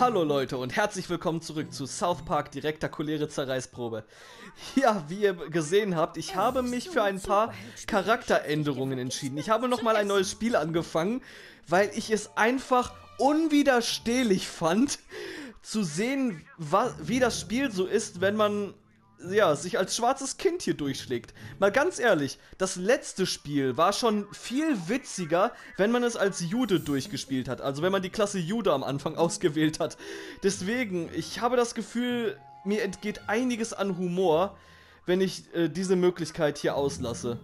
Hallo Leute und herzlich willkommen zurück zu South Park direkter Cholere Zerreißprobe. Ja, wie ihr gesehen habt, ich habe mich für ein paar Charakteränderungen entschieden. Ich habe nochmal ein neues Spiel angefangen, weil ich es einfach unwiderstehlich fand, zu sehen, wie das Spiel so ist, wenn man ja, sich als schwarzes Kind hier durchschlägt. Mal ganz ehrlich, das letzte Spiel war schon viel witziger, wenn man es als Jude durchgespielt hat. Also wenn man die Klasse Jude am Anfang ausgewählt hat. Deswegen, ich habe das Gefühl, mir entgeht einiges an Humor, wenn ich äh, diese Möglichkeit hier auslasse.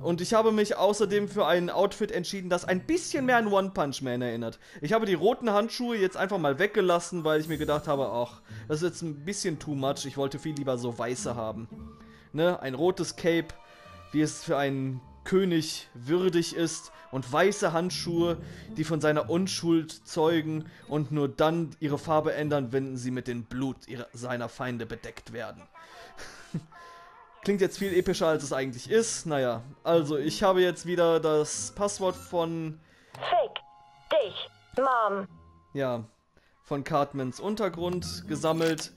Und ich habe mich außerdem für ein Outfit entschieden, das ein bisschen mehr an One Punch Man erinnert. Ich habe die roten Handschuhe jetzt einfach mal weggelassen, weil ich mir gedacht habe, ach, das ist jetzt ein bisschen too much. Ich wollte viel lieber so weiße haben. Ne, ein rotes Cape, wie es für einen König würdig ist und weiße Handschuhe, die von seiner Unschuld zeugen und nur dann ihre Farbe ändern, wenn sie mit dem Blut ihrer, seiner Feinde bedeckt werden. Klingt jetzt viel epischer, als es eigentlich ist. Naja, also ich habe jetzt wieder das Passwort von... Fick dich, Mom. Ja, von Cartmans Untergrund gesammelt.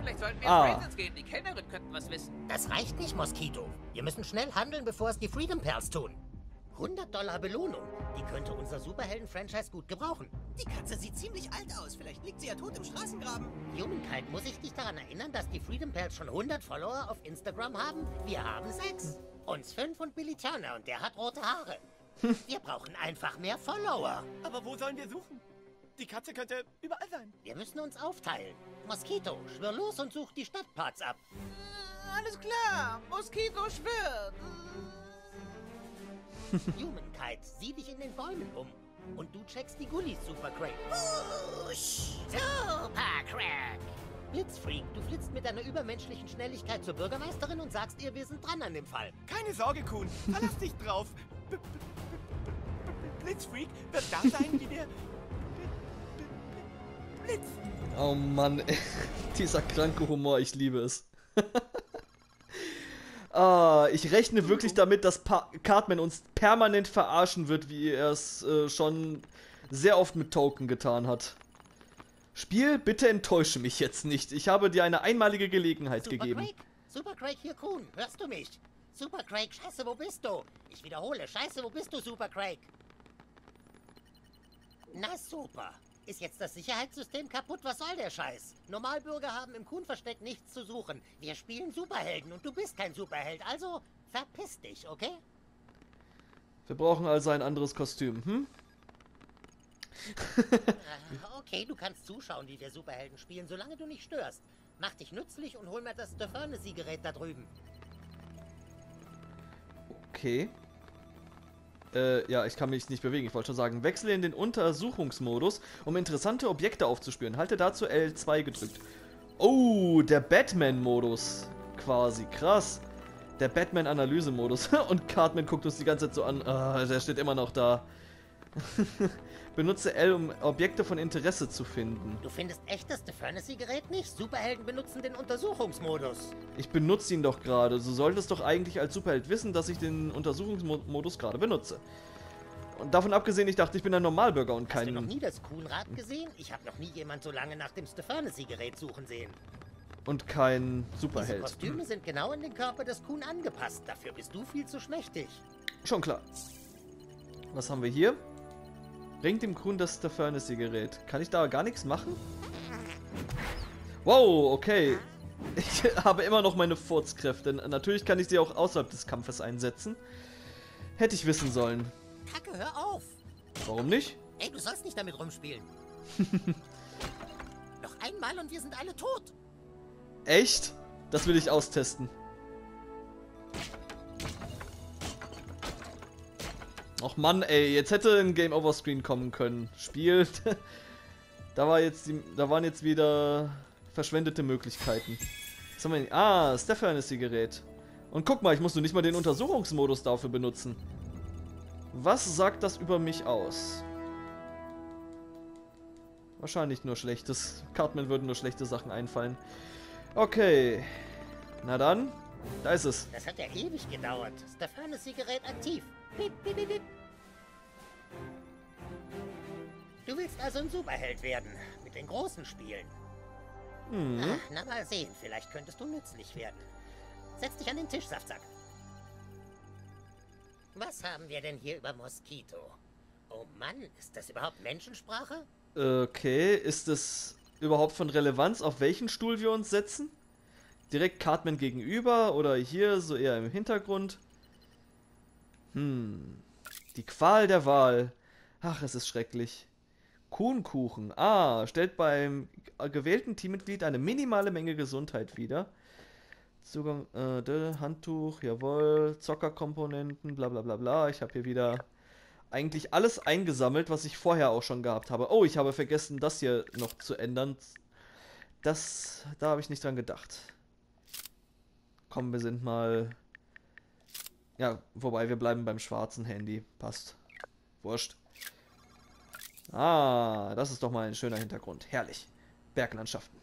Vielleicht sollten wir ah. ins gehen. Die Kellnerin könnten was wissen. Das reicht nicht, Moskito. Wir müssen schnell handeln, bevor es die Freedom Pals tun. 100 Dollar Belohnung. Die könnte unser Superhelden-Franchise gut gebrauchen. Die Katze sieht ziemlich alt aus. Vielleicht liegt sie ja tot im Straßengraben. Humankind, muss ich dich daran erinnern, dass die Freedom Pals schon 100 Follower auf Instagram haben? Wir haben sechs. Uns fünf und Billy Turner und der hat rote Haare. wir brauchen einfach mehr Follower. Aber wo sollen wir suchen? Die Katze könnte überall sein. Wir müssen uns aufteilen. Moskito, schwör los und such die Stadtparts ab. Äh, alles klar. Moskito schwirrt. Humankind, sieh dich in den Bäumen um. Und du checkst die Gullis, Super Craig. Super Craig! Blitzfreak, du flitzt mit deiner übermenschlichen Schnelligkeit zur Bürgermeisterin und sagst ihr, wir sind dran an dem Fall. Keine Sorge, Kuhn. Verlass dich drauf. -b Blitzfreak wird da sein wie der Blitz. Oh Mann, dieser kranke Humor, ich liebe es. Ah, ich rechne wirklich damit, dass pa Cartman uns permanent verarschen wird, wie er es äh, schon sehr oft mit Token getan hat. Spiel, bitte enttäusche mich jetzt nicht. Ich habe dir eine einmalige Gelegenheit Super gegeben. Craig? Super Craig, hier Kuhn. Hörst du mich? Super Craig, scheiße, wo bist du? Ich wiederhole, scheiße, wo bist du, Super Craig? Na super. Ist jetzt das Sicherheitssystem kaputt? Was soll der Scheiß? Normalbürger haben im Kuhnversteck nichts zu suchen. Wir spielen Superhelden und du bist kein Superheld, also verpiss dich, okay? Wir brauchen also ein anderes Kostüm, hm? Äh, okay, du kannst zuschauen, wie wir Superhelden spielen, solange du nicht störst. Mach dich nützlich und hol mir das Defurnacy-Gerät da drüben. Okay. Äh, ja, ich kann mich nicht bewegen. Ich wollte schon sagen, wechsle in den Untersuchungsmodus, um interessante Objekte aufzuspüren. Halte dazu L2 gedrückt. Oh, der Batman-Modus. Quasi. Krass. Der Batman-Analyse-Modus. Und Cartman guckt uns die ganze Zeit so an. Ah, der steht immer noch da. Benutze L, um Objekte von Interesse zu finden. Du findest echt das Defurnacy-Gerät nicht? Superhelden benutzen den Untersuchungsmodus. Ich benutze ihn doch gerade. Du solltest doch eigentlich als Superheld wissen, dass ich den Untersuchungsmodus gerade benutze. Und davon abgesehen, ich dachte, ich bin ein Normalbürger und kein... Hast du noch nie das Kuhnrad gesehen? Ich habe noch nie jemand so lange nach dem Stefanacy-Gerät suchen sehen. Und kein Superheld. Diese Kostüme sind genau in den Körper des Kuhn angepasst. Dafür bist du viel zu schmächtig. Schon klar. Was haben wir hier? Bringt dem Kuhn das Furnace-Gerät. Kann ich da gar nichts machen? Wow, okay. Ich habe immer noch meine Furzkräfte. Natürlich kann ich sie auch außerhalb des Kampfes einsetzen. Hätte ich wissen sollen. Kacke, hör auf! Warum nicht? Ey, du sollst nicht damit rumspielen. noch einmal und wir sind alle tot. Echt? Das will ich austesten. Och Mann, ey, jetzt hätte ein Game Over Screen kommen können. Spielt. da war jetzt die, da waren jetzt wieder verschwendete Möglichkeiten. Was haben wir denn? Ah, Stefancy-Gerät. Und guck mal, ich muss nur nicht mal den Untersuchungsmodus dafür benutzen. Was sagt das über mich aus? Wahrscheinlich nur Schlechtes. Cartman würden nur schlechte Sachen einfallen. Okay. Na dann, da ist es. Das hat ja ewig gedauert. Stefancy-Gerät aktiv. Piep, piep, piep, piep. Du willst also ein Superheld werden. Mit den großen Spielen. Hm. Ach, na mal sehen, vielleicht könntest du nützlich werden. Setz dich an den Tisch, Saftsack. Was haben wir denn hier über Moskito? Oh Mann, ist das überhaupt Menschensprache? Okay, ist es überhaupt von Relevanz, auf welchen Stuhl wir uns setzen? Direkt Cartman gegenüber oder hier so eher im Hintergrund? Hm. Die Qual der Wahl. Ach, es ist schrecklich. Kuhnkuchen. Ah, stellt beim gewählten Teammitglied eine minimale Menge Gesundheit wider. Zugang, äh, Handtuch, jawohl, Zockerkomponenten, bla bla bla bla. Ich habe hier wieder eigentlich alles eingesammelt, was ich vorher auch schon gehabt habe. Oh, ich habe vergessen, das hier noch zu ändern. Das, da habe ich nicht dran gedacht. Komm, wir sind mal... Ja, wobei, wir bleiben beim schwarzen Handy. Passt. Wurscht. Ah, das ist doch mal ein schöner Hintergrund. Herrlich. Berglandschaften.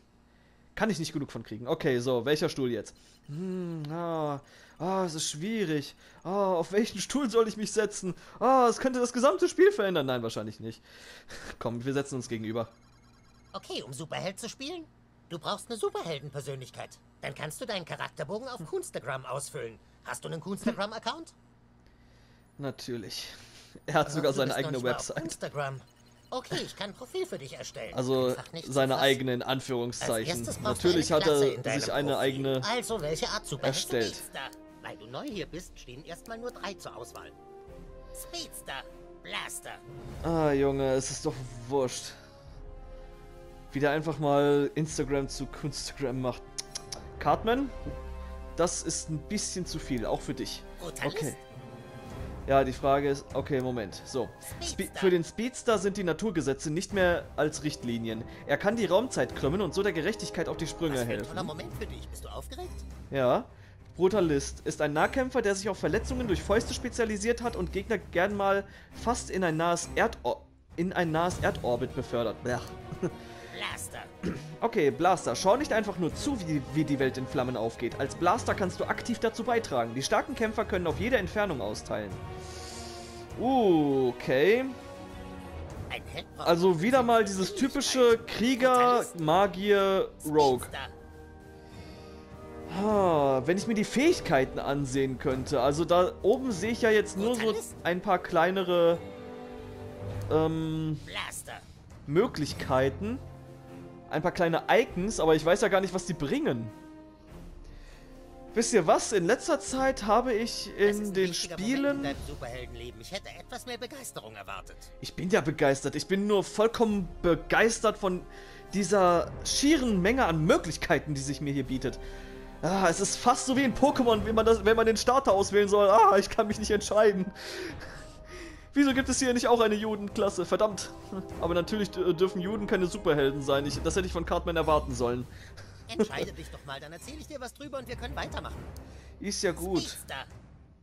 Kann ich nicht genug von kriegen. Okay, so, welcher Stuhl jetzt? Hm, ah, ah, es ist schwierig. Ah, auf welchen Stuhl soll ich mich setzen? Ah, es könnte das gesamte Spiel verändern. Nein, wahrscheinlich nicht. Komm, wir setzen uns gegenüber. Okay, um Superheld zu spielen? Du brauchst eine Superheldenpersönlichkeit. Dann kannst du deinen Charakterbogen auf Kunstagram ausfüllen. Hast du einen Kunstagram-Account? Natürlich. Er hat sogar Du seine eigene Website. Instagram. Okay, ich kann ein Profil für dich erstellen. Also seine eigene in Anführungszeichen. Natürlich eine hat er sich eine Profil. eigene. Also, welche Art erstellt. Speedster? Weil du neu hier bist, stehen erstmal nur drei zur Auswahl. Speedster, Blaster, Ah, Junge, es ist doch wurscht. Wie der einfach mal Instagram zu Kunstgram macht. Cartman, das ist ein bisschen zu viel, auch für dich. Okay. Ja, die Frage ist, okay, Moment. So. Spe für den Speedster sind die Naturgesetze nicht mehr als Richtlinien. Er kann die Raumzeit krümmen und so der Gerechtigkeit auf die Sprünge Was für ein helfen. toller Moment für dich. Bist du aufgeregt? Ja. Brutalist ist ein Nahkämpfer, der sich auf Verletzungen durch Fäuste spezialisiert hat und Gegner gern mal fast in ein nahes, Erdor in ein nahes Erdorbit befördert. Blech. Blaster, Okay, Blaster, schau nicht einfach nur zu, wie, wie die Welt in Flammen aufgeht. Als Blaster kannst du aktiv dazu beitragen. Die starken Kämpfer können auf jede Entfernung austeilen. Uh, okay. Also wieder mal dieses typische Krieger, Magier, Rogue. Ah, wenn ich mir die Fähigkeiten ansehen könnte. Also da oben sehe ich ja jetzt nur so ein paar kleinere ähm, Möglichkeiten. Ein paar kleine Icons, aber ich weiß ja gar nicht, was die bringen. Wisst ihr was? In letzter Zeit habe ich in den in Spielen... Superheldenleben. Ich hätte etwas mehr Begeisterung erwartet. Ich bin ja begeistert. Ich bin nur vollkommen begeistert von dieser schieren Menge an Möglichkeiten, die sich mir hier bietet. Ah, es ist fast so wie in Pokémon, wenn man, das, wenn man den Starter auswählen soll. Ah, ich kann mich nicht entscheiden. Wieso gibt es hier nicht auch eine Judenklasse? Verdammt. Aber natürlich d- dürfen Juden keine Superhelden sein. Ich, das hätte ich von Cartman erwarten sollen. Entscheide dich doch mal, dann erzähle ich dir was drüber und wir können weitermachen. Ist ja gut. Speedster,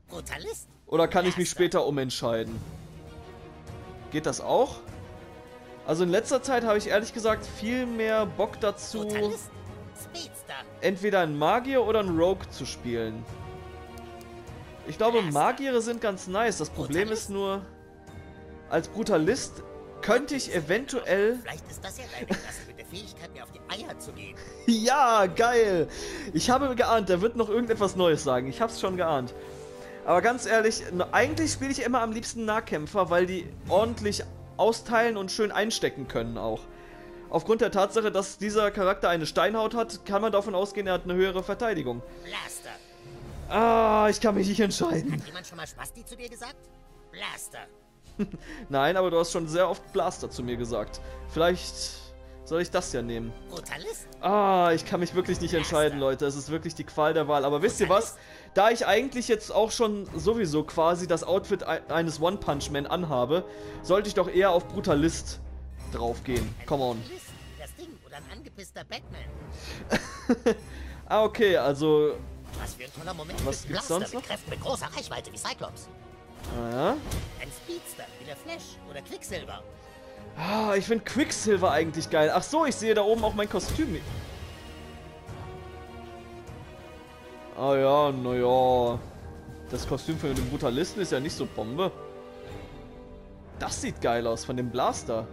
Brutalist, Oder kann ich mich später umentscheiden? Geht das auch? Also in letzter Zeit habe ich ehrlich gesagt viel mehr Bock dazu, entweder einen Magier oder einen Rogue zu spielen. Ich glaube. Magiere sind ganz nice. Das Problem ist nur, als Brutalist könnte ich eventuell... Vielleicht ist das ja deine Klasse mit der Fähigkeit, mir auf die Eier zu gehen. Ja, geil! Ich habe geahnt, der wird noch irgendetwas Neues sagen. Ich hab's schon geahnt. Aber ganz ehrlich, eigentlich spiele ich immer am liebsten Nahkämpfer, weil die ordentlich austeilen und schön einstecken können auch. Aufgrund der Tatsache, dass dieser Charakter eine Steinhaut hat, kann man davon ausgehen, er hat eine höhere Verteidigung. Blaster. Ah, ich kann mich nicht entscheiden. Hat jemand schon mal Spasti zu dir gesagt? Blaster. Nein, aber du hast schon sehr oft Blaster zu mir gesagt. Vielleicht soll ich das ja nehmen. Brutalist? Ah, ich kann mich wirklich nicht entscheiden, Leute. Es ist wirklich die Qual der Wahl. Aber wisst ihr was? Da ich eigentlich jetzt auch schon sowieso quasi das Outfit ei- eines One-Punch-Man anhabe, sollte ich doch eher auf Brutalist draufgehen. Come on. Brutalist? Das Ding oder ein angepisster Batman? Ah, okay, also... Was für ein toller Moment. Was gibt's Blaster sonst noch? mit Kräften mit großer Reichweite wie Cyclops. Ah, ja. Ein Speedster wie der Flash oder Quicksilver. Ah, ich finde Quicksilver eigentlich geil. Ach so, ich sehe da oben auch mein Kostüm. Ah ja, naja. Das Kostüm von dem Brutalisten ist ja nicht so Bombe. Das sieht geil aus, von dem Blaster.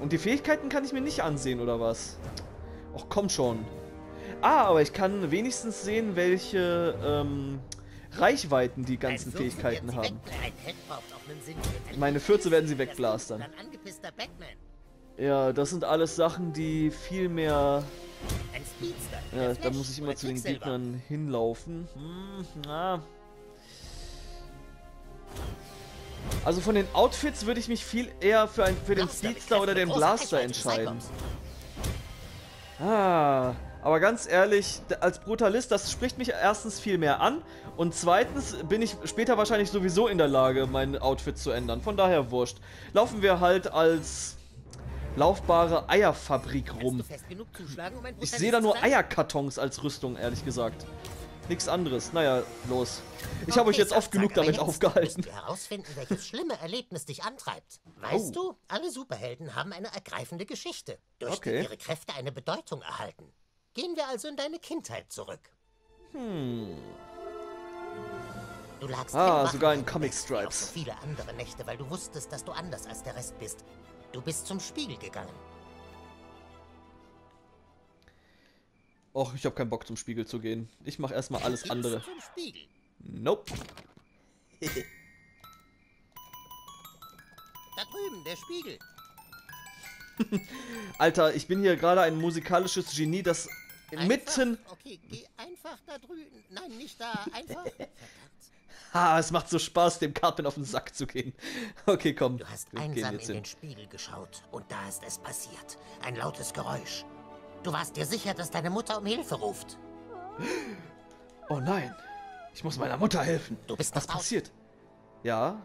Und die Fähigkeiten kann ich mir nicht ansehen, oder was? Och, komm schon. Ah, aber ich kann wenigstens sehen, welche ähm, Reichweiten die ganzen Fürze Fähigkeiten haben. Meine Fürze werden sie wegblastern. Ja, das sind alles Sachen, die viel mehr... Ja, da muss ich immer zu den. Gegnern hinlaufen. Hm, na. Also von den Outfits würde ich mich viel eher für, ein, für den Speedster oder den Blaster entscheiden. Ah, aber ganz ehrlich, als Brutalist, das spricht mich erstens viel mehr an und zweitens bin ich später wahrscheinlich sowieso in der Lage, mein Outfit zu ändern. Von daher wurscht. Laufen wir halt als laufbare Eierfabrik rum. um Ich sehe da nur? Eierkartons als Rüstung, ehrlich gesagt. Nichts anderes. Naja, los. Ich habe euch jetzt oft genug damit aufgehalten. du herausfinden, welches schlimme Erlebnis dich antreibt. Weißt Oh. du, alle Superhelden haben eine ergreifende Geschichte, durch Okay. die ihre Kräfte eine Bedeutung erhalten. Gehen wir also in deine Kindheit zurück. Hm. Du lagst Ah, sogar in Comic Stripes. Viele andere Nächte, weil du wusstest, dass du anders als der Rest bist. Du bist zum Spiegel gegangen. Och, ich habe keinen Bock zum Spiegel zu gehen. Ich mache erstmal alles Gehst andere. Zum Spiegel. Nope. Da drüben, der Spiegel. Alter, ich bin hier gerade ein musikalisches Genie, das Einfach- mitten... Okay, geh einfach da drüben. Nein, nicht da. Einfach. Verdammt. Ha, es macht so Spaß, dem Cartman auf den Sack zu gehen. Okay, komm. Du hast wir gehen einsam in hin. den Spiegel geschaut und da ist es passiert. Ein lautes Geräusch. Du warst dir sicher, dass deine Mutter um Hilfe ruft. Oh nein. Ich muss meiner Mutter helfen. Du bist Was passiert? Ja,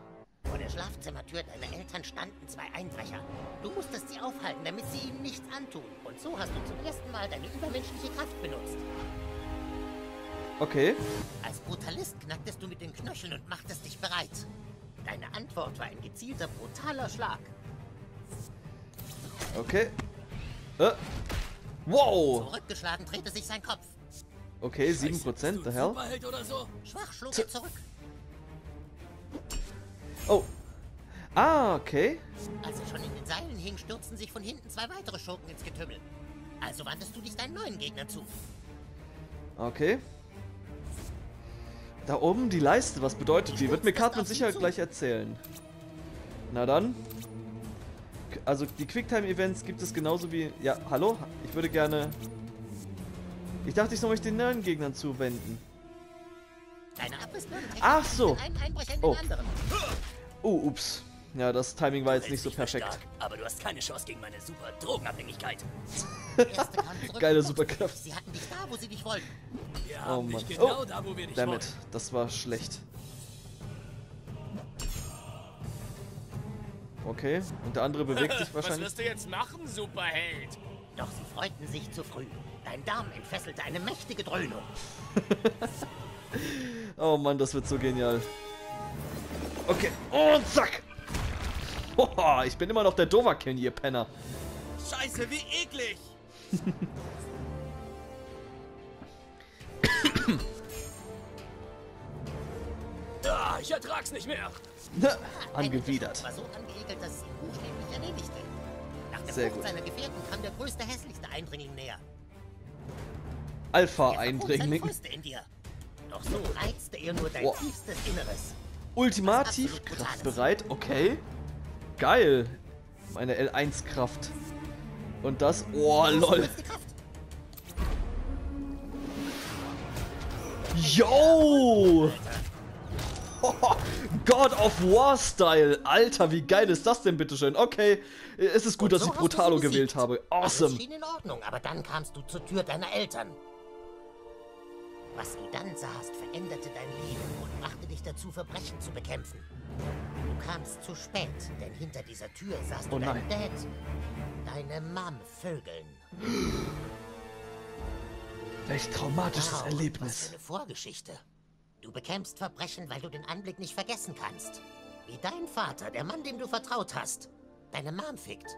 Schlafzimmertür deiner Eltern standen zwei Einbrecher. Du musstest sie aufhalten, damit sie ihnen nichts antun. Und so hast du zum ersten Mal deine übermenschliche Kraft benutzt. okay. Als Brutalist knacktest du mit den Knöcheln und machtest dich bereit. Deine Antwort war ein gezielter, brutaler Schlag. Okay. Äh. Wow. Zurückgeschlagen drehte sich sein Kopf. Okay, 7%, the hell? Superheld oder so? Schwach schlug er zurück. Oh. Ah, okay. Als er schon in den Seilen hing, stürzten sich von hinten zwei weitere Schurken ins Getümmel. Also wandtest du dich deinen neuen Gegnern zu. Okay. Da oben die Leiste, was bedeutet die? Wird mir Cartman sicher gleich erzählen. Na dann. Also die Quicktime-Events gibt es genauso wie... Ja, hallo? Ich würde gerne... Ich dachte, ich soll mich den neuen Gegnern zuwenden. Ach so. Oh. Oh, ups. Ja, das Timing war jetzt nicht so perfekt. Aber du hast keine Chance gegen meine super Drogenabhängigkeit. Geile Superkraft. Sie hatten dich da, wo sie dich wollten. Oh Mann. dich genau Oh. da, wo wir dich Damit, wollen. das war schlecht. Okay, und der andere bewegt sich Was wahrscheinlich. wirst du jetzt machen, Superheld? Doch sie freuten sich zu früh. Dein Darm entfesselte eine mächtige Dröhnung. Oh Mann, das wird so genial. Okay, und zack! Boah, ich bin immer noch der Doverkin, ihr Penner. Scheiße, wie eklig! Ah, ich ertrag's nicht mehr. Angewidert. So buchstäblich erledigte. Nach der Sehr Flucht gut. seiner Gefährten kam der größte, hässlichste Eindringling in dir. Doch so reizte er nur dein tiefstes Inneres. Ultimativ kraftbereit, okay. Geil. Meine L1-Kraft. Und das. Oh, lol. Yo! God of War Style. Alter, wie geil ist das denn bitteschön? Okay, es ist gut, Und dass so ich Brutalo gewählt habe. Awesome. schien in Ordnung, aber dann kamst du zur Tür deiner Eltern. Was du dann sahst, veränderte dein Leben und brachte dich dazu, Verbrechen zu bekämpfen. Du kamst zu spät, denn hinter dieser Tür du Oh nein. Dad, deine Mom vögeln. Welch traumatisches Wow, Was Erlebnis. für eine Vorgeschichte. Du bekämpfst Verbrechen, weil du den Anblick nicht vergessen kannst. Wie dein Vater, der Mann, dem du vertraut hast, deine Mom fickt.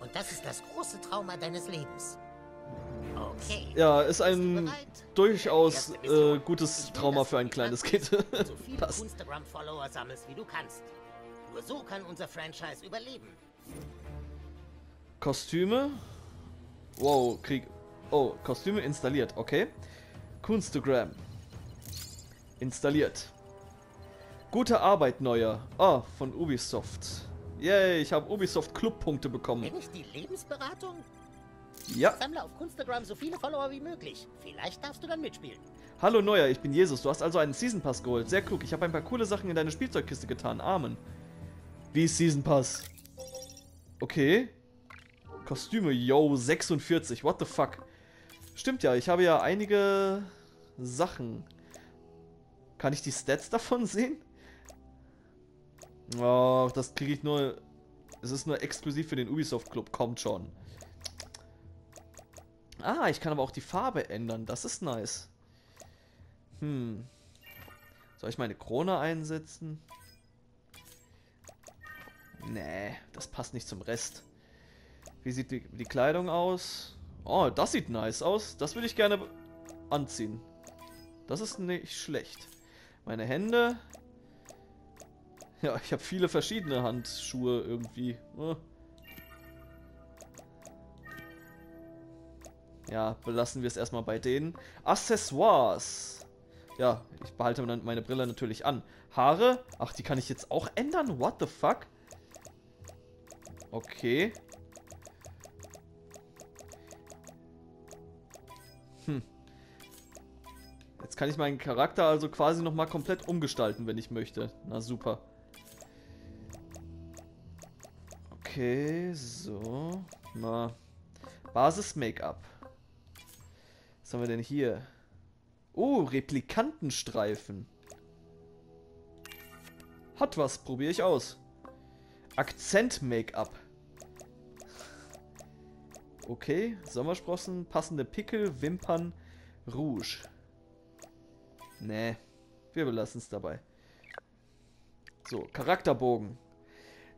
Und das ist das große Trauma deines Lebens. Okay. Ja, ist ein durchaus äh, gutes Trauma für ein kleines Kind. So viele. Instagram-Follower sammelst, wie du kannst. Nur so kann unser Franchise überleben. Kostüme. Wow, Krieg. Oh, Kostüme installiert, okay. Kunstagram. Installiert. Gute Arbeit, Neuer. Ah, von Ubisoft. Yay, ich habe Ubisoft Clubpunkte bekommen. Bin ich die Lebensberatung? Ja. Sammle auf Kunstagram so viele Follower wie möglich. Vielleicht darfst du dann mitspielen. Hallo Neuer, ich bin Jesus. Du hast also einen Season Pass geholt. Sehr klug. Ich habe ein paar coole Sachen in deine Spielzeugkiste getan. Amen. Wie Season Pass? Okay. Kostüme, yo, 46. What the fuck? Stimmt ja, ich habe ja einige Sachen. Kann ich die Stats davon sehen? Oh, das kriege ich nur... Es ist nur exklusiv für den Ubisoft Club. Kommt schon. Ah, ich kann aber auch die Farbe ändern. Das ist nice. Hm. Soll ich meine Krone einsetzen? Nee, das passt nicht zum Rest. Wie sieht die, die Kleidung aus? Oh, das sieht nice aus. Das würde ich gerne anziehen. Das ist nicht schlecht. Meine Hände. Ja, ich habe viele verschiedene Handschuhe irgendwie. Hm. Ja, belassen wir es erstmal bei denen. Accessoires. Ja, ich behalte meine Brille natürlich an. Haare? Ach, die kann ich jetzt auch ändern? What the fuck? Okay. Hm. Jetzt kann ich meinen Charakter also quasi nochmal komplett umgestalten, wenn ich möchte. Na super. Okay, so. Na. Basis-Make-up. Was haben wir denn hier? Oh, Replikantenstreifen. Hat was, probiere ich aus. Akzent-Make-up. Okay, Sommersprossen, passende Pickel, Wimpern, Rouge. Nee, wir belassen es dabei. So, Charakterbogen.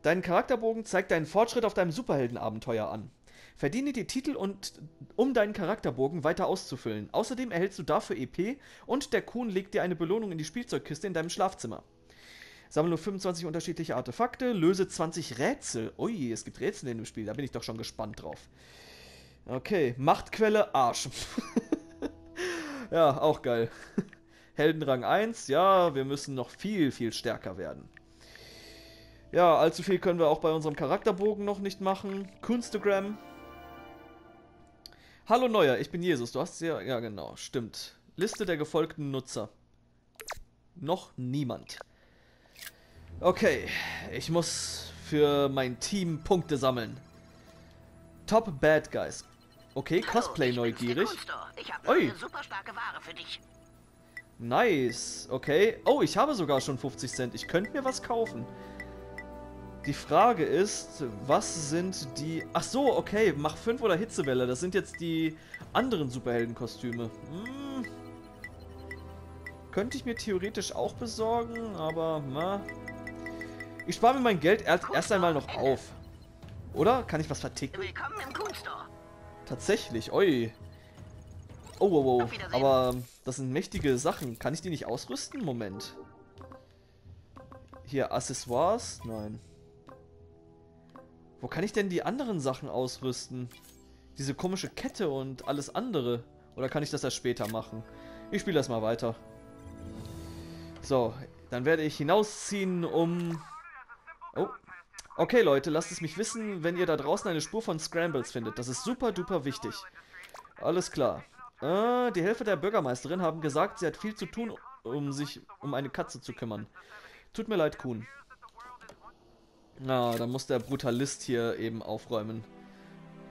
Dein Charakterbogen zeigt deinen Fortschritt auf deinem Superheldenabenteuer an. Verdiene die Titel, und, um deinen Charakterbogen weiter auszufüllen. Außerdem erhältst du dafür EP und der Kuhn legt dir eine Belohnung in die Spielzeugkiste in deinem Schlafzimmer. Sammle nur 25 unterschiedliche Artefakte, löse 20 Rätsel. Ui, es gibt Rätsel in dem Spiel, da bin ich doch schon gespannt drauf. Okay, Machtquelle Arsch. ja, auch geil. Heldenrang 1, ja, wir müssen noch viel, viel stärker werden. Ja, allzu viel können wir auch bei unserem Charakterbogen noch nicht machen. Kunstagram. Hallo Neuer, ich bin Jesus. Du hast ja... Ja, genau, stimmt. Liste der gefolgten Nutzer. Noch niemand. Okay, ich muss für mein Team Punkte sammeln. Top Bad Guys. Okay, Cosplay neugierig. Ui. Nice, okay. Oh, ich habe sogar schon 50 Cent. Ich könnte mir was kaufen. Die Frage ist, was sind die... Ach so, okay, Mach 5 oder Hitzewelle. Das sind jetzt die anderen Superheldenkostüme. Hm. Könnte ich mir theoretisch auch besorgen, aber na. Ich spare mir mein Geld erst, erst einmal noch auf. Oder? Kann ich was verticken? Willkommen im Kunststore. Tatsächlich, oi. Oh, wow, wow. Aber das sind mächtige Sachen. Kann ich die nicht ausrüsten? Moment. Hier, Accessoires? Nein. Wo kann ich denn die anderen Sachen ausrüsten? Diese komische Kette und alles andere. Oder kann ich das erst später machen? Ich spiele das mal weiter. So, dann werde ich hinausziehen, um... Oh. Okay, Leute, lasst es mich wissen, wenn ihr da draußen eine Spur von Scrambles findet. Das ist super duper wichtig. Alles klar. Äh, die Hälfte der Bürgermeisterin haben gesagt, sie hat viel zu tun, um sich um eine Katze zu kümmern. Tut mir leid, Kuhn. Na, dann muss der Brutalist hier eben aufräumen.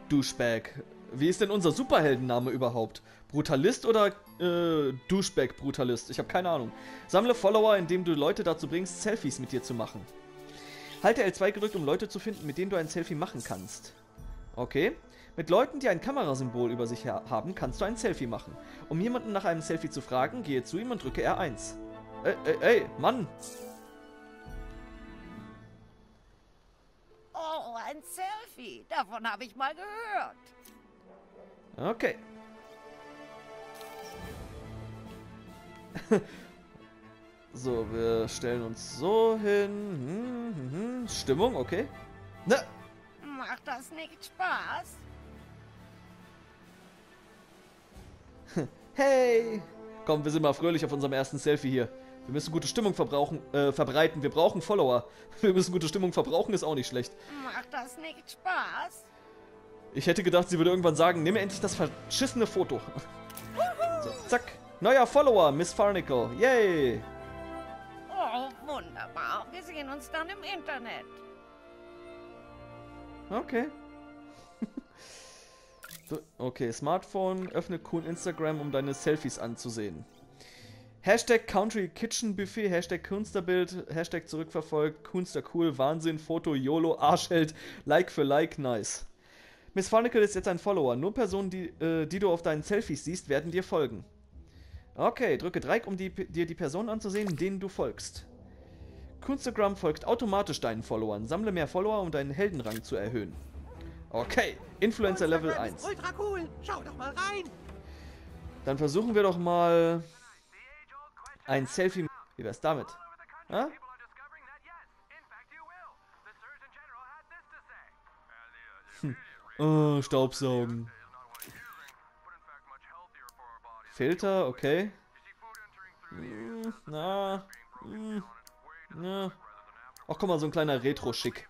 Douchebag. Wie ist denn unser Superheldenname überhaupt? Brutalist oder äh, Douchebag Brutalist? Ich habe keine Ahnung. Sammle Follower, indem du Leute dazu bringst, Selfies mit dir zu machen. Halte L2 gedrückt, um Leute zu finden, mit denen du ein Selfie machen kannst. Okay. Mit Leuten, die ein Kamerasymbol über sich haben, kannst du ein Selfie machen. Um jemanden nach einem Selfie zu fragen, gehe zu ihm und drücke R1. Ey, ey, ey, Mann! Ein Selfie. Davon habe ich mal gehört. Okay. so, wir stellen uns so hin. Hm, hm, hm. Stimmung, okay. Ne. Macht das nicht Spaß? Hey! Komm, wir sind mal fröhlich auf unserem ersten Selfie hier. Wir müssen gute Stimmung verbrauchen, äh, verbreiten. Wir brauchen Follower. Wir müssen gute Stimmung verbrauchen, ist auch nicht schlecht. Macht das nicht Spaß? Ich hätte gedacht, sie würde irgendwann sagen, nimm mir endlich das verschissene Foto. So, zack. Neuer Follower, Miss Farnicle. Yay! Oh, wunderbar. Wir sehen uns dann im Internet. Okay. so, okay, Smartphone, öffne Kuhn Instagram, um deine Selfies anzusehen. Hashtag Country Kitchen Buffet, Hashtag Kunsterbild, Hashtag zurückverfolgt, Kunster cool, Wahnsinn, Foto, YOLO, Arschheld, Like für Like, nice. Miss Farnicle ist jetzt ein Follower. Nur Personen, die, äh, die du auf deinen Selfies siehst, werden dir folgen. Okay, drücke Dreieck, um die, dir die Personen anzusehen, denen du folgst. Kunstagram folgt automatisch deinen Followern. Sammle mehr Follower, um deinen Heldenrang zu erhöhen. Okay, Influencer Level 1. Ultra cool. Schau doch mal rein. Dann versuchen wir doch mal ein Selfie. Wie wär's damit? Ha? Hm. Oh, Staubsaugen. Filter, okay. Hm, na, hm, na. Ach, guck mal, so ein kleiner Retro-Schick.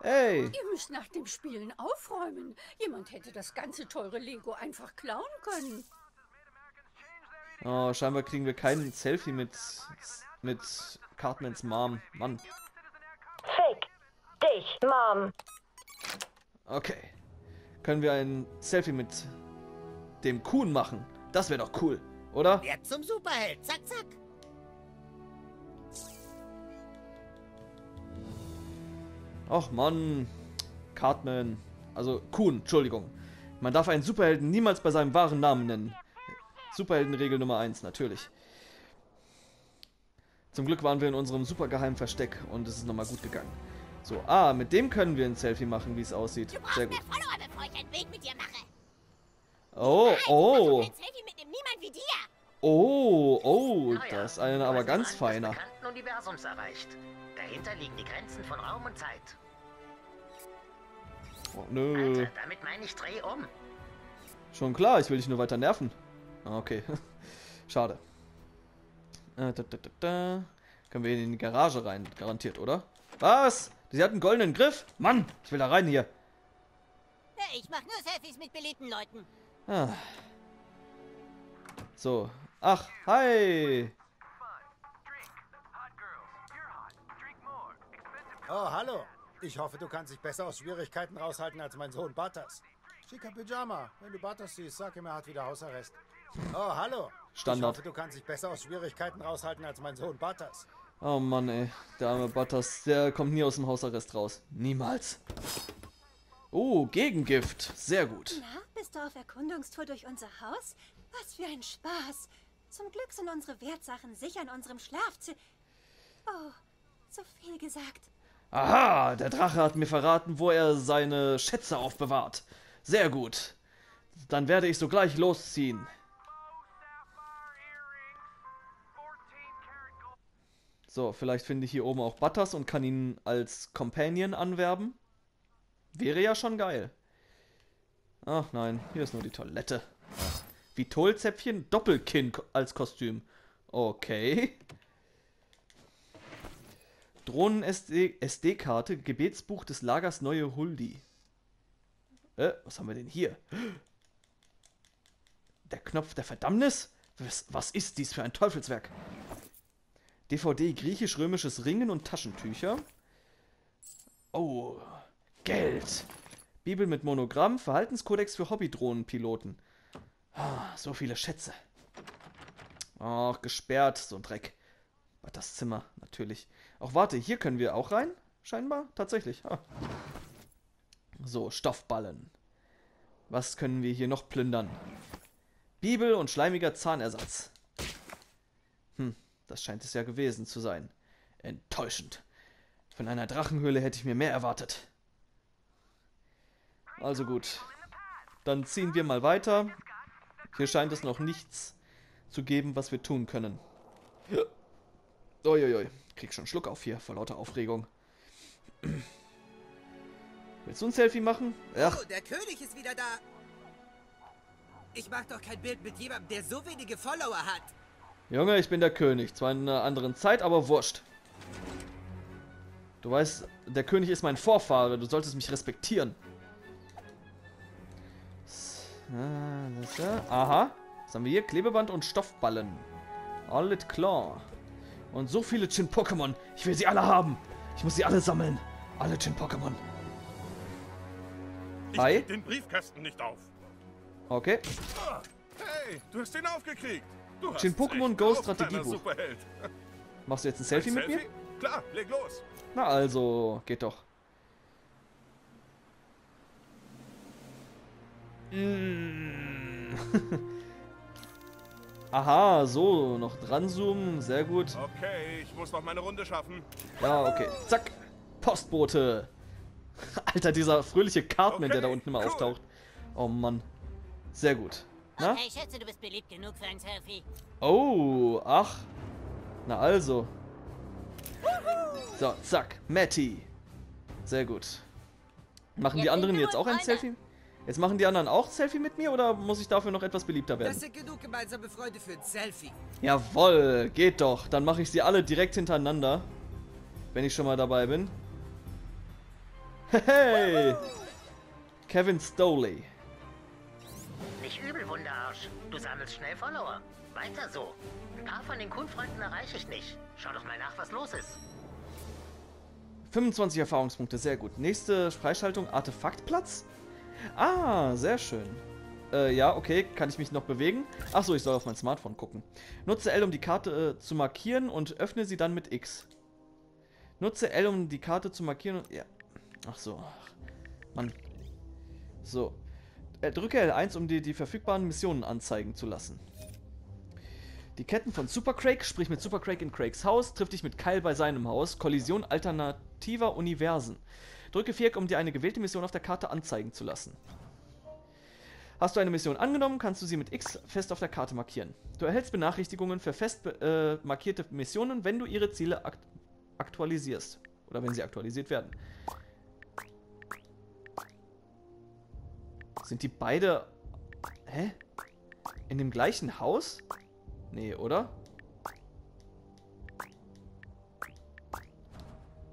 Hey! Ihr müsst nach dem Spielen aufräumen. Jemand hätte das ganze teure Lego einfach klauen können. Oh, scheinbar kriegen wir kein Selfie mit, mit Cartmans Mom. Mann. Fick dich, Mom. Okay. Können wir ein Selfie mit dem Kuhn machen? Das wäre doch cool, oder? Werd zum Superheld. Zack, zack. Ach Mann. Cartman. Also Kuhn, Entschuldigung. Man darf einen Superhelden niemals bei seinem wahren Namen nennen. Superheldenregel Nummer 1, natürlich. Zum Glück waren wir in unserem supergeheimen Versteck und es ist nochmal gut gegangen. So, ah, mit dem können wir ein Selfie machen, wie es aussieht. Du Sehr mehr gut. Follower, bevor ich ein Bild mit dir mache. Oh, oh, oh, oh, das ist einer aber ganz feiner. Universums erreicht. Dahinter liegen die Grenzen von Raum und Zeit. Oh, nö. Alter, damit meine ich dreh um. Schon klar, ich will dich nur weiter nerven. Ah, Okay. Schade. Äh, da, da, da, da. Können wir in die Garage rein, garantiert, oder? Was? Sie hat einen goldenen Griff? Mann, ich will da rein hier. Hey, ich mach nur Selfies mit beliebten Leuten. Ah. So. Ach, hi. Oh, hallo. Ich hoffe, du kannst dich besser aus Schwierigkeiten raushalten als mein Sohn Butters. Schicker Pyjama. Wenn du Butters siehst, sag ihm, er hat wieder Hausarrest. Oh, hallo. Standard. Ich hoffe, du kannst dich besser aus Schwierigkeiten raushalten als mein Sohn Butters. Oh Mann, ey. Der arme Butters, der kommt nie aus dem Hausarrest raus. Niemals. Oh, Gegengift. Sehr gut. Na, bist du auf Erkundungstour durch unser Haus? Was für ein Spaß. Zum Glück sind unsere Wertsachen sicher in unserem Schlafzimmer. Oh, so viel gesagt. Aha, der Drache hat mir verraten, wo er seine Schätze aufbewahrt. Sehr gut. Dann werde ich sogleich losziehen. So, vielleicht finde ich hier oben auch Butters und kann ihn als Companion anwerben. Wäre ja schon geil. Ach nein, hier ist nur die Toilette. Vitolzäpfchen, Doppelkinn als Kostüm. Okay. Drohnen-SD-Karte, Gebetsbuch des Lagers Neue Huldi. Äh, was haben wir denn hier? Der Knopf der Verdammnis? Was, was ist dies für ein Teufelswerk? DVD griechisch-römisches Ringen und Taschentücher. Oh, Geld. Bibel mit Monogramm, Verhaltenskodex für Hobbydrohnenpiloten. Ah, so viele Schätze. Ach, gesperrt, so ein Dreck. Aber das Zimmer, natürlich. Auch warte, hier können wir auch rein? Scheinbar, tatsächlich. Ah. So, Stoffballen. Was können wir hier noch plündern? Bibel und schleimiger Zahnersatz. Hm, das scheint es ja gewesen zu sein. Enttäuschend. Von einer Drachenhöhle hätte ich mir mehr erwartet. Also gut. Dann ziehen wir mal weiter. Hier scheint es noch nichts zu geben, was wir tun können. Uiuiui. Krieg schon Schluck auf hier vor lauter Aufregung. Willst du ein Selfie machen? Ach, Oh, der König ist wieder da. Ich mach doch kein Bild mit jemandem, der so wenige Follower hat. Junge, ich bin der König. Zwar in einer anderen Zeit, aber wurscht. Du weißt, der König ist mein Vorfahre. Du solltest mich respektieren. Ah. Aha. Was haben wir hier? Klebeband und Stoffballen. Alles klar. Und so viele Chin-Pokémon. Ich will sie alle haben. Ich muss sie alle sammeln. Alle Chin-Pokémon. Ich den Briefkasten nicht auf. Okay. Hey, du hast ihn aufgekriegt. Shin Pokémon Go Strategiebuch. Machst du jetzt ein Selfie Ein mit mir? Selfie? Klar, leg los. Na also, geht doch. Mm. Aha, so, noch dran zoomen, sehr gut. Okay, ich muss noch meine Runde schaffen. Ja, okay, zack, Postbote. Alter, dieser fröhliche Cartman, der da unten immer auftaucht. Oh Mann, sehr gut. Na? Ich schätze, du bist beliebt genug für ein Selfie. Oh, ach. Na also. So, zack, Matty. Sehr gut. Machen die Jetzt anderen sind wir jetzt auch ein Freunde. Selfie? Jetzt machen die anderen auch Selfie mit mir oder muss ich dafür noch etwas beliebter Das werden? sind genug gemeinsame Freunde für ein Selfie. Jawoll, geht doch. Dann mache ich sie alle direkt hintereinander. Wenn ich schon mal dabei bin. Hey! Kevin Stoley. Nicht übel, Wunderarsch. Du sammelst schnell Follower. Weiter so. Ein paar von den Kunfreunden erreiche ich nicht. Schau doch mal nach, was los ist. 25 Erfahrungspunkte, sehr gut. Nächste Freischaltung, Artefaktplatz. Ah, sehr schön. Äh, ja, okay, kann ich mich noch bewegen? Achso, ich soll auf mein Smartphone gucken. Nutze L, um die Karte äh, zu markieren und öffne sie dann mit X. Nutze L, um die Karte zu markieren und... Ja. Ach so. Mann. So. Äh, drücke L1, um dir die verfügbaren Missionen anzeigen zu lassen. Die Ketten von Super Craig, sprich mit Super Craig in Craigs Haus, trifft dich mit Kyle bei seinem Haus. Kollision alternativer Universen. Drücke Viereck, um dir eine gewählte Mission auf der Karte anzeigen zu lassen. Hast du eine Mission angenommen, kannst du sie mit X fest auf der Karte markieren. Du erhältst Benachrichtigungen für fest äh, markierte Missionen, wenn du ihre Ziele akt aktualisierst. Oder wenn sie aktualisiert werden. Sind die beide... Hä? In dem gleichen Haus? Nee, oder?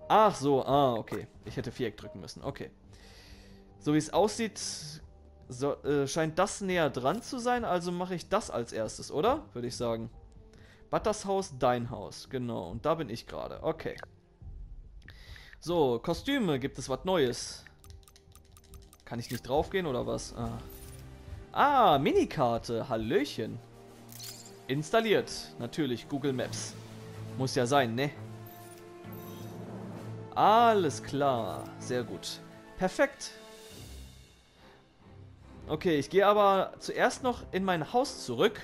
Ach so, ah, okay. Ich hätte Viereck drücken müssen, okay. So wie es aussieht, so, äh, scheint das näher dran zu sein, also mache ich das als erstes, oder? Würde ich sagen. Butters Haus, dein Haus, genau. Und da bin ich gerade, okay. So, Kostüme, gibt es was Neues? Kann ich nicht draufgehen oder was? Ah, ah Minikarte, Hallöchen. Installiert, natürlich, Google Maps. Muss ja sein, ne? Alles klar, sehr gut. Perfekt. Okay, ich gehe aber zuerst noch in mein Haus zurück.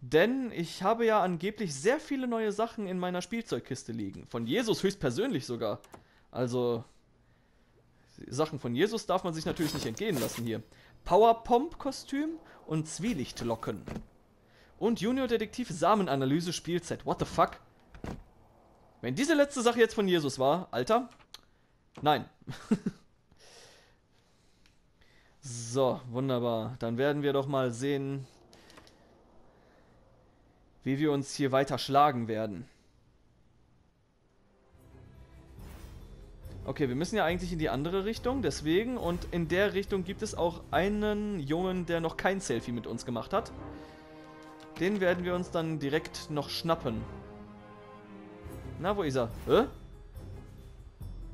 Denn ich habe ja angeblich sehr viele neue Sachen in meiner Spielzeugkiste liegen. Von Jesus höchstpersönlich sogar. Also, Sachen von Jesus darf man sich natürlich nicht entgehen lassen hier. Powerpomp-Kostüm und Zwielichtlocken. Und Junior Detektiv Samenanalyse Spielset. What the fuck? Wenn diese letzte Sache jetzt von Jesus war, Alter. Nein. so, wunderbar. Dann werden wir doch mal sehen, wie wir uns hier weiter schlagen werden. Okay, wir müssen ja eigentlich in die andere Richtung, deswegen. Und in der Richtung gibt es auch einen Jungen, der noch kein Selfie mit uns gemacht hat. Den werden wir uns dann direkt noch schnappen. Na, wo ist er? Hä?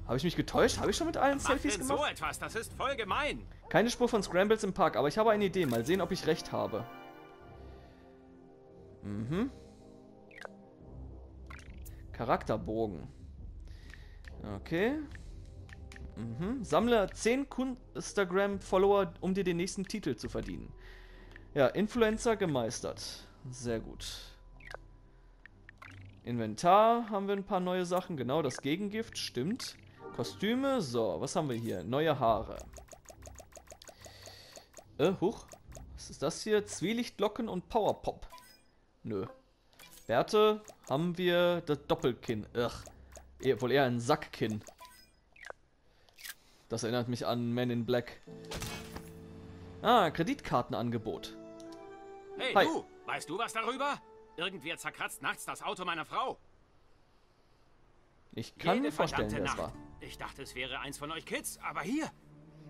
Habe ich mich getäuscht? Habe ich schon mit allen Selfies denn so gemacht? etwas, das ist voll gemein. Keine Spur von Scrambles im Park, aber ich habe eine Idee. Mal sehen, ob ich recht habe. Mhm. Charakterbogen. Okay. Mhm. Sammle 10 Instagram-Follower, um dir den nächsten Titel zu verdienen. Ja, Influencer gemeistert. Sehr gut. Inventar haben wir ein paar neue Sachen. Genau, das Gegengift, stimmt. Kostüme, so, was haben wir hier? Neue Haare. Äh, huch. Was ist das hier? Zwielichtlocken und Powerpop. Nö. Bärte haben wir das Doppelkinn. Ugh. Eh- Wohl eher ein Sackkinn. Das erinnert mich an Men in Black. Ah, Kreditkartenangebot. Hey, Hi. du! Weißt du was darüber? Irgendwer zerkratzt nachts das Auto meiner Frau. Ich kann Jede mir vorstellen, wer es war. Ich dachte, es wäre eins von euch Kids, aber hier.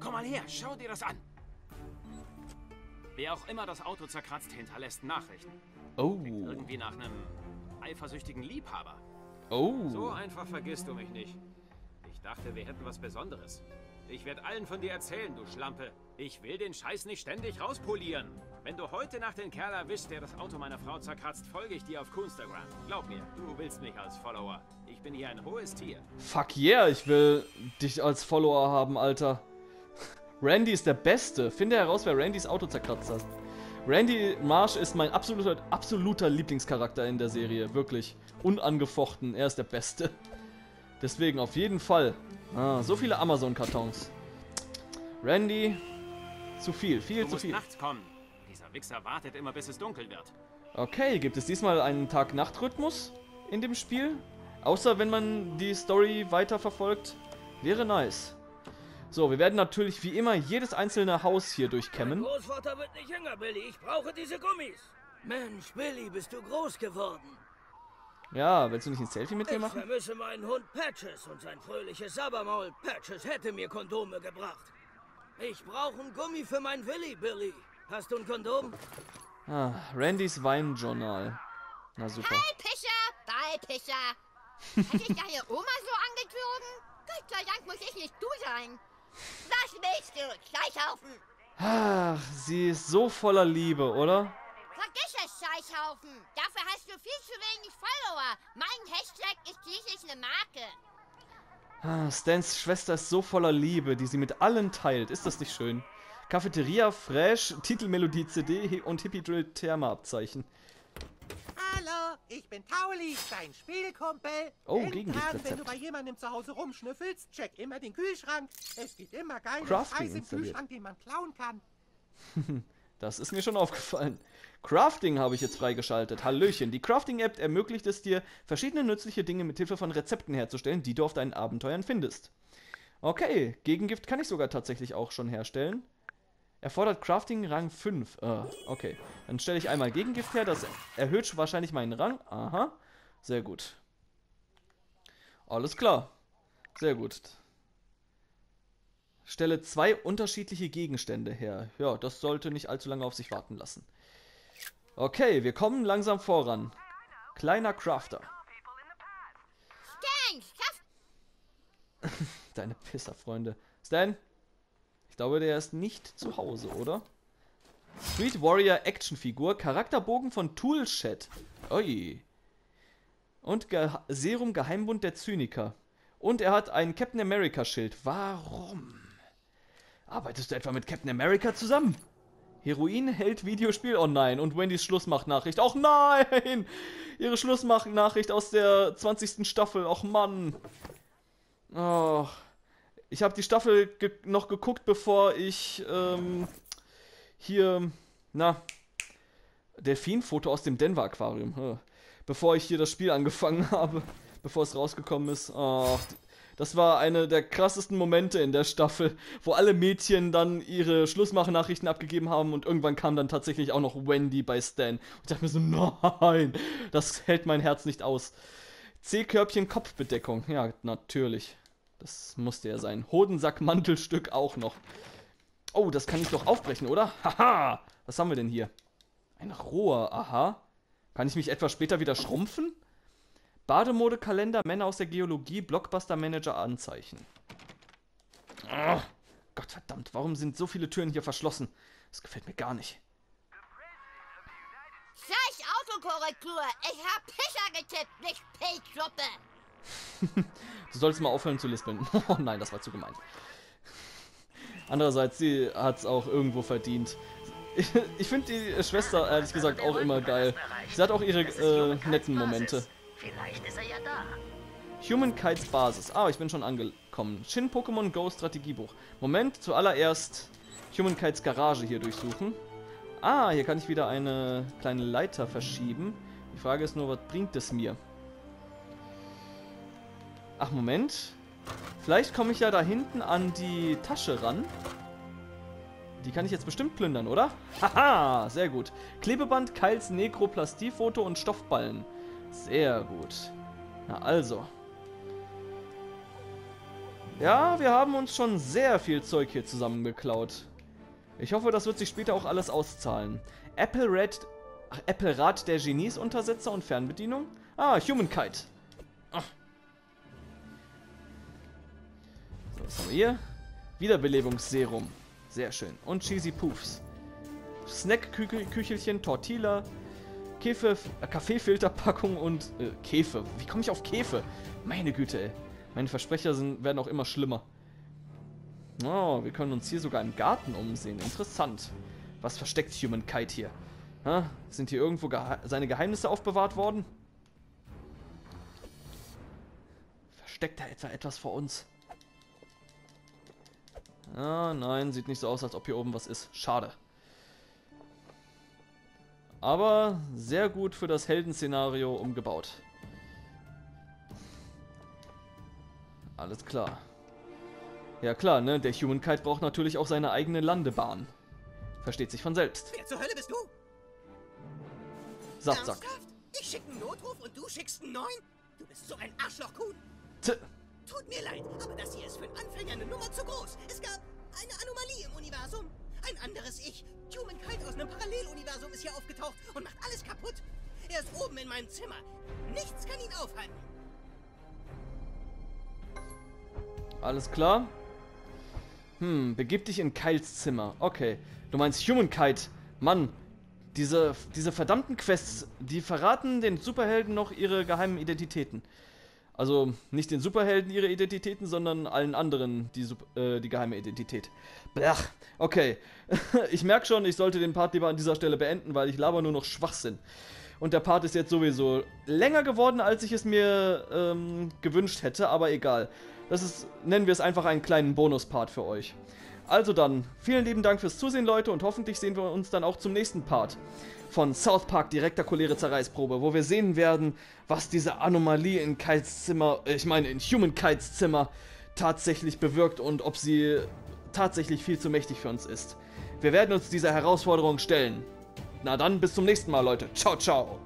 Komm mal her, schau dir das an. Wer auch immer das Auto zerkratzt, hinterlässt Nachrichten. Oh. Irgendwie nach einem eifersüchtigen Liebhaber. Oh. So einfach vergisst du mich nicht. Ich dachte, wir hätten was Besonderes. Ich werde allen von dir erzählen, du Schlampe. Ich will den Scheiß nicht ständig rauspolieren. Wenn du heute Nacht den Kerl erwischst, der das Auto meiner Frau zerkratzt, folge ich dir auf Coonstagram. Glaub mir, du willst mich als Follower. Ich bin hier ein hohes Tier. Fuck yeah, ich will dich als Follower haben, Alter. Randy ist der Beste. Finde heraus, wer Randys Auto zerkratzt hat. Randy Marsh ist mein absoluter, absoluter Lieblingscharakter in der Serie. Wirklich. Unangefochten. Er ist der Beste. Deswegen auf jeden Fall. Ah, so viele Amazon-Kartons. Randy. Zu viel. Viel Du zu viel. nachts kommen. Dieser Wichser wartet immer, bis es dunkel wird. Okay, gibt es diesmal einen Tag-Nacht-Rhythmus in dem Spiel? Außer wenn man die Story weiterverfolgt. Wäre nice. So, wir werden natürlich wie immer jedes einzelne Haus hier durchkämmen. Großvater wird nicht jünger, Billy. Ich brauche diese Gummis. Mensch, Billy, bist du groß geworden. Ja, willst du nicht ein Selfie mit mir Ich machen? vermisse meinen Hund Patches und sein fröhliches Sabbermaul. Patches hätte mir Kondome gebracht. Ich brauche ein Gummi für mein Willi, Billy. Hast du ein Kondom? Ah, Randys Weinjournal. Na super. Hi, Pischer! Bye, Pischer! Hat dich deine Oma so angezogen? Gott sei Dank muss ich nicht du sein. Was willst du, Scheißhaufen? Ach, sie ist so voller Liebe, oder? Scheißhaufen. Dafür hast du viel zu wenig Follower. Mein Hashtag ist schließlich eine Marke. Ah, Stans Schwester ist so voller Liebe, die sie mit allen teilt. Ist das nicht schön? Cafeteria, Fresh, Titelmelodie, CD und Hippie Drill Therma-Abzeichen. Hallo, ich bin Tauli, dein Spielkumpel. Oh, dran, Wenn du bei jemandem zu Hause rumschnüffelst, check immer den Kühlschrank. Es gibt immer geile Crafting Scheiß im. Kühlschrank, den man klauen kann. Das ist mir schon aufgefallen. Crafting habe ich jetzt freigeschaltet. Hallöchen. Die Crafting-App ermöglicht es dir, verschiedene nützliche Dinge mit Hilfe von Rezepten herzustellen, die du auf deinen Abenteuern findest. Okay, Gegengift kann ich sogar tatsächlich auch schon herstellen. Erfordert Crafting Rang 5. Ah, okay. Dann stelle ich einmal Gegengift her. Das erhöht wahrscheinlich meinen Rang. Aha. Sehr gut. Alles klar. Sehr gut. Stelle zwei unterschiedliche Gegenstände her. Ja, das sollte nicht allzu lange auf sich warten lassen. Okay, wir kommen langsam voran. Kleiner Crafter. Stan. Deine Pisserfreunde. Stan? Ich glaube, der ist nicht zu Hause, oder? Street Warrior Actionfigur, Charakterbogen von Toolshed. Ui. Und Ge Serum Geheimbund der Zyniker. Und er hat ein Captain America Schild. Warum? Arbeitest du etwa mit Captain America zusammen? Heroin hält Videospiel online und Wendys Schlussmachnachricht. Och nein! Ihre Schlussmachnachricht aus der 20. Staffel. Och Mann. Oh. Ich habe die Staffel ge noch geguckt, bevor ich ähm, hier, na, Delfinfoto aus dem Denver Aquarium. Bevor ich hier das Spiel angefangen habe, bevor es rausgekommen ist. Oh, das war eine der krassesten Momente in der Staffel, wo alle Mädchen dann ihre Schlussmachnachrichten abgegeben haben und irgendwann kam dann tatsächlich auch noch Wendy bei Stan. Und ich dachte mir so, nein, das hält mein Herz nicht aus. C-Körbchen Kopfbedeckung, ja, natürlich. Das musste ja sein. Hodensack-Mantelstück auch noch. Oh, das kann ich doch aufbrechen, oder? Haha! Was haben wir denn hier? Ein Rohr, aha. Kann ich mich etwas später wieder schrumpfen? Bademodekalender, Männer aus der Geologie, Blockbuster-Manager, Anzeichen. Ah, Gott verdammt, warum sind so viele Türen hier verschlossen? Das gefällt mir gar nicht. Scheiß Autokorrektur. Ich hab Pischer getippt, nicht Pilzsuppe. Du solltest mal aufhören zu lispeln. Oh nein, das war zu gemein. Andererseits, sie hat es auch irgendwo verdient. Ich, ich finde die Schwester, ehrlich gesagt, auch immer geil. Sie hat auch ihre äh, netten Momente. Vielleicht ist er ja da. Human Kites Basis. Ah, ich bin schon angekommen. Shin Pokémon Go Strategiebuch. Moment, zuallererst Human Kites Garage hier durchsuchen. Ah, hier kann ich wieder eine kleine Leiter verschieben. Die Frage ist nur, was bringt es mir? Ach, Moment. Vielleicht komme ich ja da hinten an die Tasche ran. Die kann ich jetzt bestimmt plündern, oder? Haha, sehr gut. Klebeband, Keils, Negro, Plastivfoto und Stoffballen. Sehr gut. Na also. Ja, wir haben uns schon sehr viel Zeug hier zusammengeklaut. Ich hoffe, das wird sich später auch alles auszahlen. Apple Red... Ach, Apple Rad der Genies, Untersetzer und Fernbedienung? Ah, Humankind. Ach. So, was haben wir hier? Wiederbelebungsserum. Sehr schön. Und Cheesy Poofs. Snack-Küchelchen, Tortilla, Käfe, äh, Kaffeefilterpackung und äh, Käfe. Wie komme ich auf Käfe? Meine Güte, ey. Meine Versprecher sind, werden auch immer schlimmer. Oh, wir können uns hier sogar im Garten umsehen. Interessant. Was versteckt Humankind hier? Ha? Sind hier irgendwo gehe seine Geheimnisse aufbewahrt worden? Versteckt er etwa etwas vor uns? Ah, nein, sieht nicht so aus, als ob hier oben was ist. Schade. Aber sehr gut für das Heldenszenario umgebaut. Alles klar. Ja klar, ne? Der Humankind braucht natürlich auch seine eigene Landebahn. Versteht sich von selbst. Wer zur Hölle bist du? Saftsack. Ernsthaft? Ich schicke einen Notruf und du schickst einen neuen? Du bist so ein Arschlochkuhn. Tut mir leid, aber das hier ist für einen Anfänger eine Nummer zu groß. Es Paralleluniversum, ist hier aufgetaucht und macht alles kaputt. Er ist oben in meinem Zimmer. Nichts kann ihn aufhalten. Alles klar. Hm, begib dich in Kyles Zimmer. Okay. Du meinst Humankind. Mann, diese, diese verdammten Quests, die verraten den Superhelden noch ihre geheimen Identitäten. Also nicht den Superhelden ihre Identitäten, sondern allen anderen die, äh, die geheime Identität. Blach. Okay. ich merke schon, ich sollte den Part lieber an dieser Stelle beenden, weil ich laber nur noch Schwachsinn. Und der Part ist jetzt sowieso länger geworden, als ich es mir ähm, gewünscht hätte, aber egal. Das ist, nennen wir es einfach einen kleinen Bonus-Part für euch. Also dann, vielen lieben Dank fürs Zusehen, Leute, und hoffentlich sehen wir uns dann auch zum nächsten Part von South Park direkter Cholere Zerreißprobe, wo wir sehen werden, was diese Anomalie in Kites Zimmer, äh, ich meine in Human Kites Zimmer tatsächlich bewirkt und ob sie tatsächlich viel zu mächtig für uns ist. Wir werden uns dieser Herausforderung stellen. Na dann, bis zum nächsten Mal, Leute. Ciao, ciao.